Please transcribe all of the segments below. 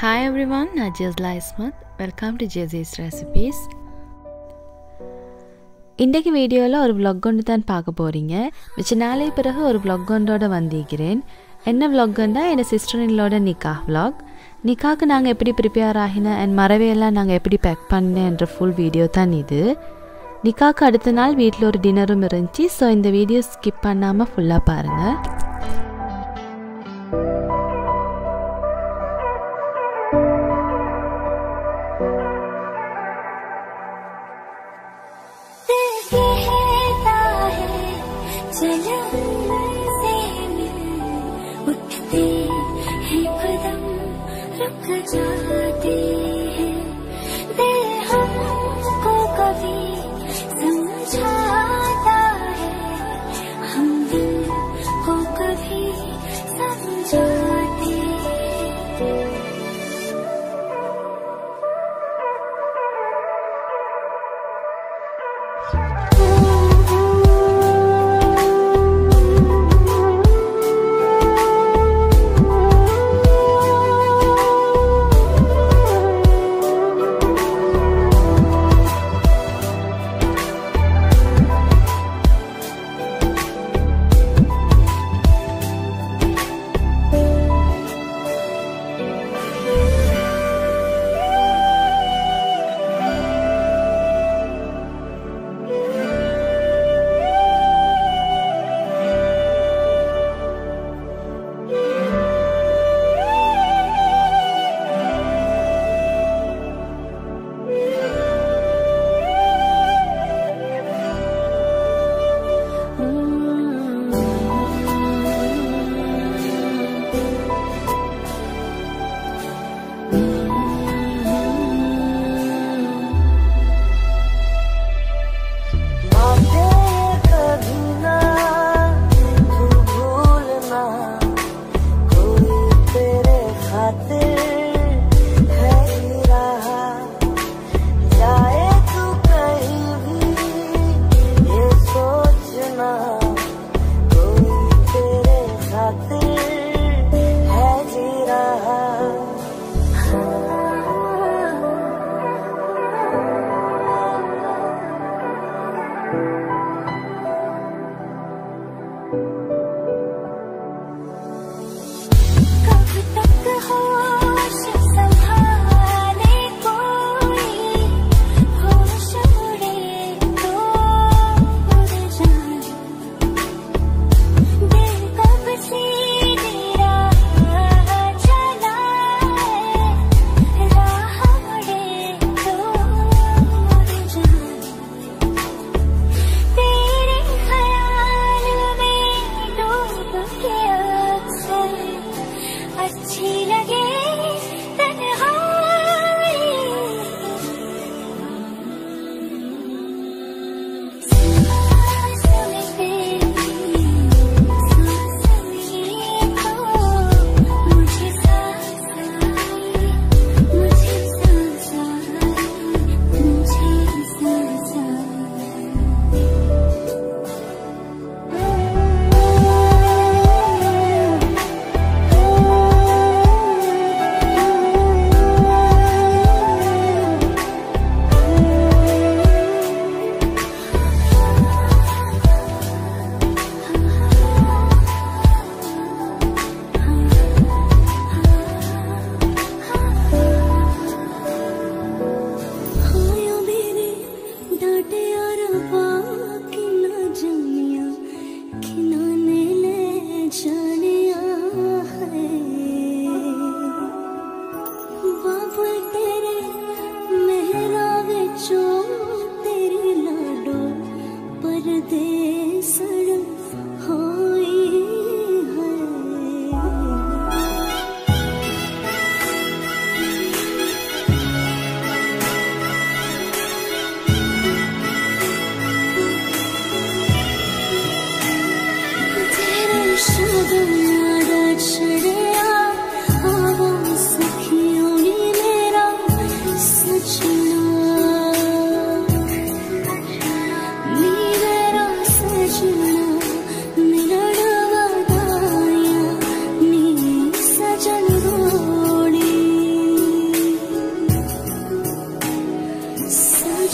Hi everyone நான் Najezla Ismat welcome to Jezzy's recipes இன்றைக்கு வீடியோவில் ஒரு ப்ளாக் கொண்டு தான் பார்க்க போகிறீங்க மிச்ச நாளை பிறகு ஒரு ப்ளாக் கொண்டோட வந்திருக்கிறேன். என்ன vlogண்டா என் சிஸ்டரின்லோட நிக்கா ப்ளாக் நிக்காக்கு நாங்கள் எப்படி ப்ரிப்பேர் ஆகின அண்ட் மறவையெல்லாம் நாங்கள் எப்படி பேக் பண்ணேன்ற ஃபுல் வீடியோ தான் இது. நிக்காக்கு அடுத்த நாள் வீட்டில் ஒரு டின்னரும் இருந்துச்சு. ஸோ இந்த வீடியோ ஸ்கிப் பண்ணாமல் ஃபுல்லாக பாருங்கள்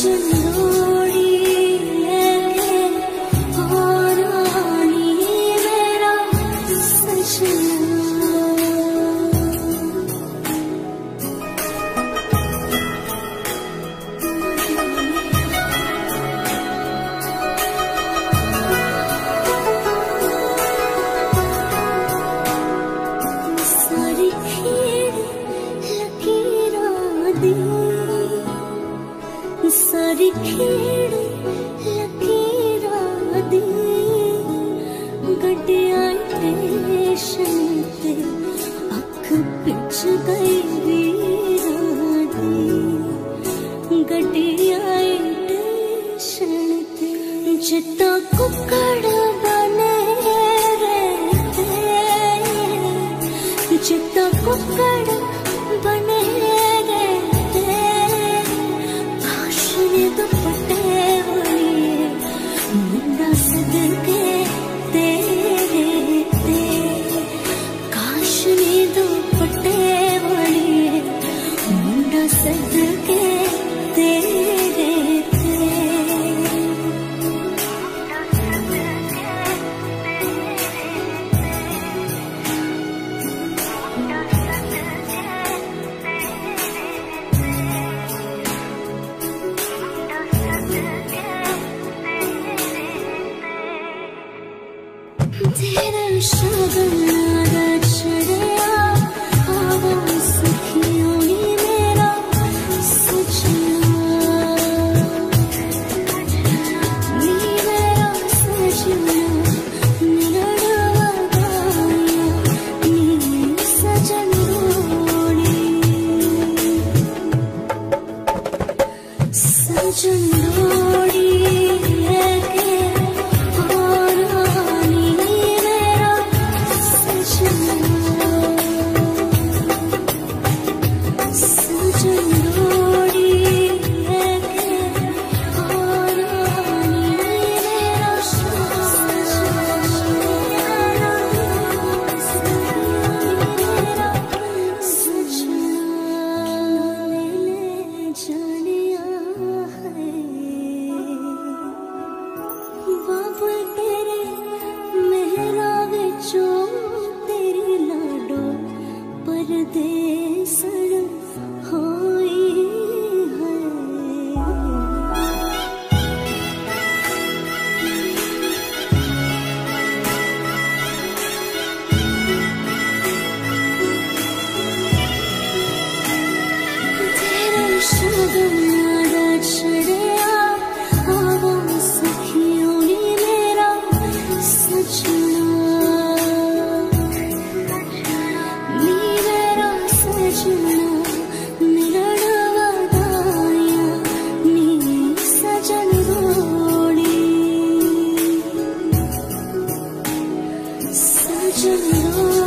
是你路。你真的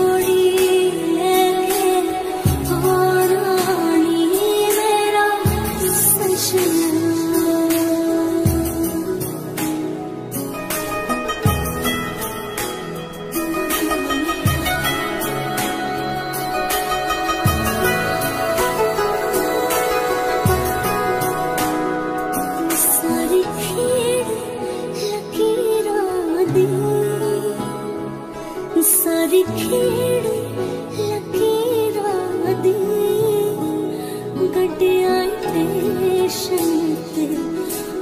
പാടിയായിട്ടേ ക്ഷണിത്ത്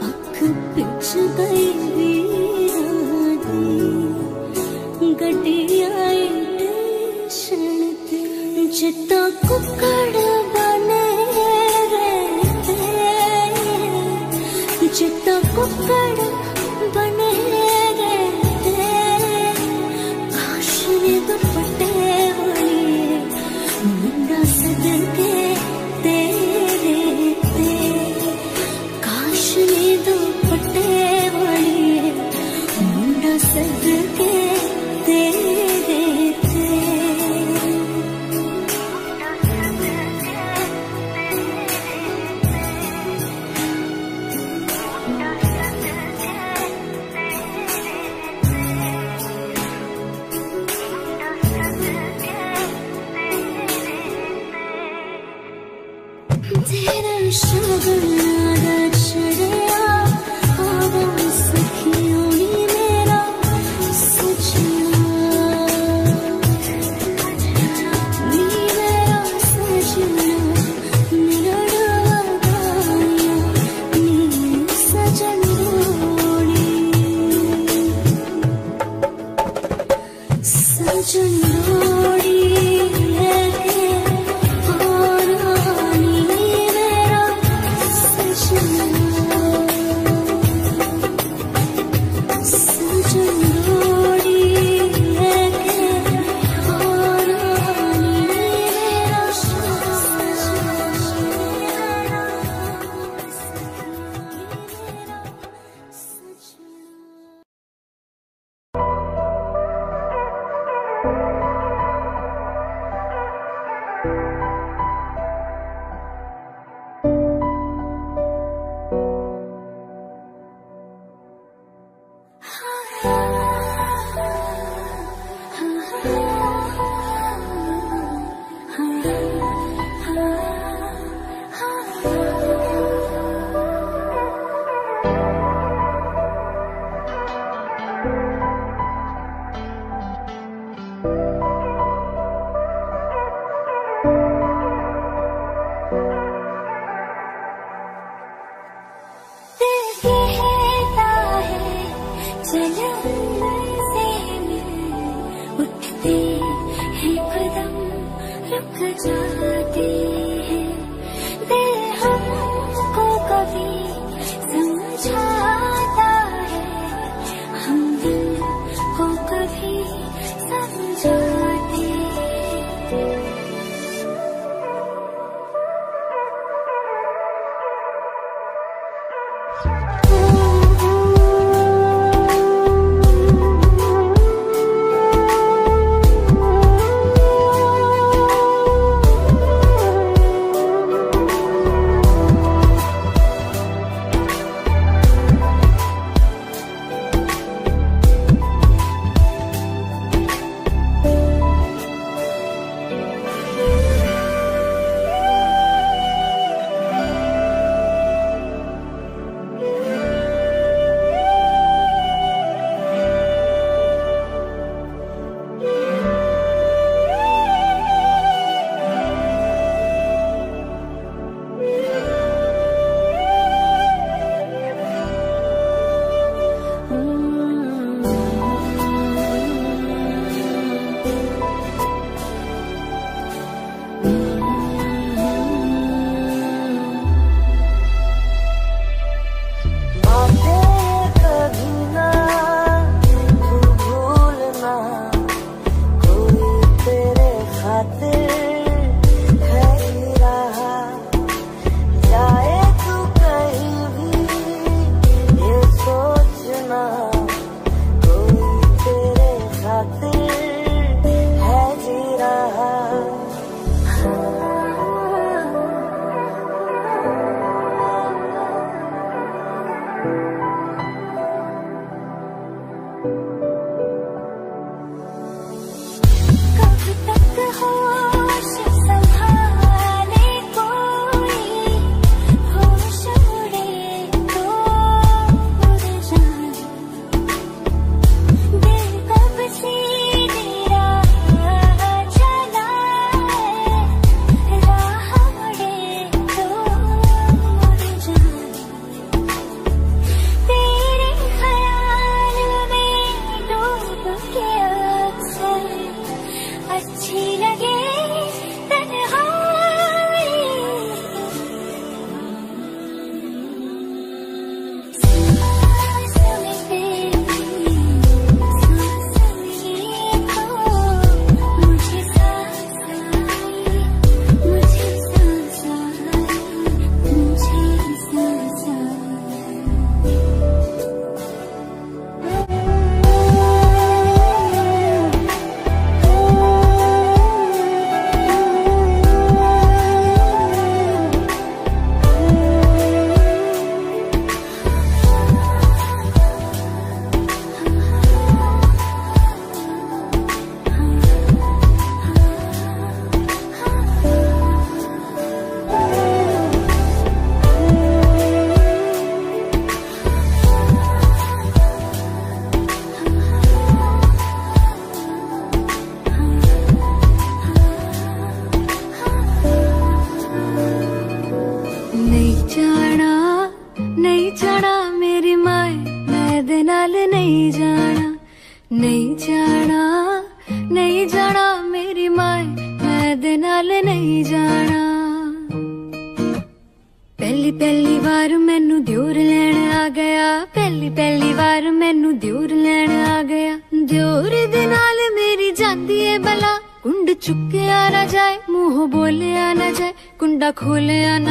അക്ക് പിടിച്ചു കൈ വീരാതി ഗടിയായിട്ടേ ക്ഷണിത്ത് ചിത്താക്കുക്ക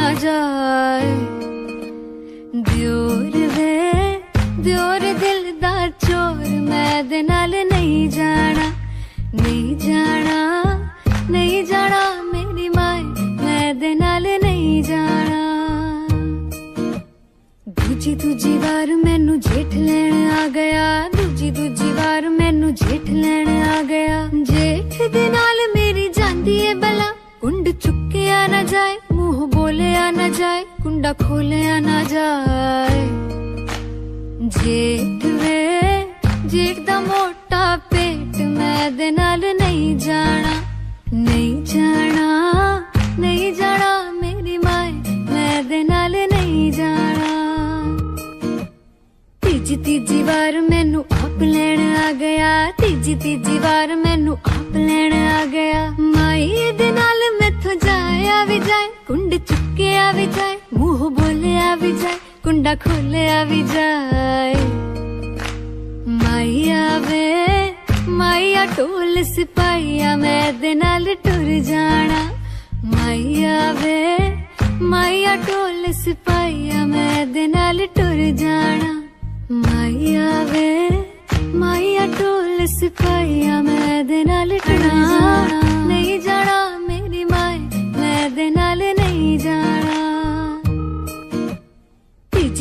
ਖੋਲਿਆ ਨਾ ਜਾਏ ਦਿਉਰ ਵੇ ਦਿਉਰ ਦਿਲ ਦਾ ਚੋਰ ਮੈਂ ਇਹਦੇ ਨਾਲ ਨਹੀਂ ਜਾਣਾ ਨਹੀਂ ਜਾਣਾ ਨਹੀਂ ਜਾਣਾ ਮੇਰੀ ਮਾਏ ਮੈਂ ਇਹਦੇ ਨਾਲ ਨਹੀਂ ਜਾਣਾ ਦੂਜੀ ਦੂਜੀ ਵਾਰ ਮੈਨੂੰ ਜੇਠ ਲੈਣ ਆ ਗਿਆ ਦੂਜੀ ਦੂਜੀ ਵਾਰ ਮੈਨੂੰ ਜੇਠ ਲੈਣ ਆ ਗਿਆ ਜੇਠ ਦੇ ਨਾਲ ਮੇਰੀ ਜਾਂਦੀ ਏ ਬਲਾ ਕੁੰਡ ਚੁੱਕਿਆ ਨਾ ਜਾਏ ਮੂੰਹ ਬੋਲਿਆ ਨਾ ਜਾਏ, ਕੁੰਡਾ ਖੋਲਿਆ ਨਾ ਜਾਏ। ਜੇਠ ਵੇ, ਜੇਠ ਦਾ ਮੋਟਾ ਪੇਟ ਮੈਂ ਦੇ ਨਾਲ ਨਹੀਂ ਜਾਣਾ ਨਹੀਂ ਜਾਣਾ ਨਹੀਂ ਜਾਣਾ ਮੇਰੀ ਮਾਏ, ਮੈਂ ਦੇ ਨਾਲ ਨਹੀਂ ਜਾਣਾ। ਤੀਜੀ ਤੀਜੀ ਵਾਰ ਮੈਨੂੰ ਆਪ ਲੈਣ ਆ ਗਿਆ, ਤੀਜੀ ਤੀਜੀ ਵਾਰ ਮੈਨੂੰ ਆਪ ਲੈਣ ਆ ਗਿਆ। ਮਾਈ ਦੇ ਨਾਲ ਮੈਥੋਂ ਜਾਇਆ ਵੀ ਜਾ कुंड चुपके आवी जाए, मुँह बोले आवी जाए, कुंडा खोले आवी जाए। माइया वे, माइया टोल सिपाहिया मैं दे टुर जाना माइया वे, माइया टोल सिपाहिया मैं दे टुर जाना माइया वे, माइया टोल सिपाहिया मैं दे टुर जाना नहीं जाना मेरी माए मैं दे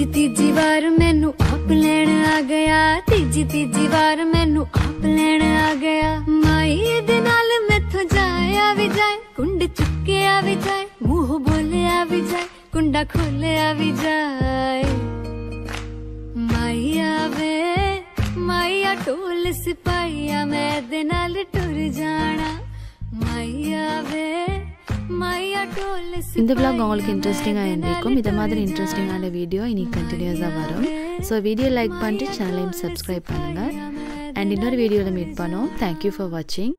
ਤੀਜੀ ਤੀਜੀ ਵਾਰ ਮੈਨੂੰ ਆਪ ਲੈਣ ਆ ਗਿਆ। ਤੀਜੀ ਤੀਜੀ ਵਾਰ ਮੈਨੂੰ ਆਪ ਲੈਣ ਆ ਗਿਆ। ਮਾਈ ਦੇ ਨਾਲ ਮੈਥੋਂ ਜਾਇਆ ਵੀ ਜਾਏ, ਕੁੰਡ ਚੁੱਕਿਆ ਵੀ ਜਾਏ, ਮੂੰਹ ਬੋਲਿਆ ਵੀ ਜਾਏ, ਕੁੰਡਾ ਖੋਲਿਆ ਵੀ ਜਾਏ। ਮਾਈ ਆਵੇ ਮਾਈਆ ਟੋਲ ਸਿਪਾਈਆ ਮੈਂ ਦੇ ਨਾਲ ਟੁਰ ਜਾਣਾ। ਮਾਈ ਆਵੇ இந்த vlog உங்களுக்கு இன்ட்ரெஸ்டிங்காக இருந்திருக்கும். இதை மாதிரி இன்ட்ரெஸ்டிங்கான வீடியோ இனி கண்டினியூஸாக வரும். ஸோ வீடியோ லைக் பண்ணிட்டு சேனலையும் சப்ஸ்கிரைப் பண்ணுங்கள் அண்ட் இன்னொரு வீடியோவில் மீட் பண்ணோம் தேங்க்யூ ஃபார் வாட்சிங்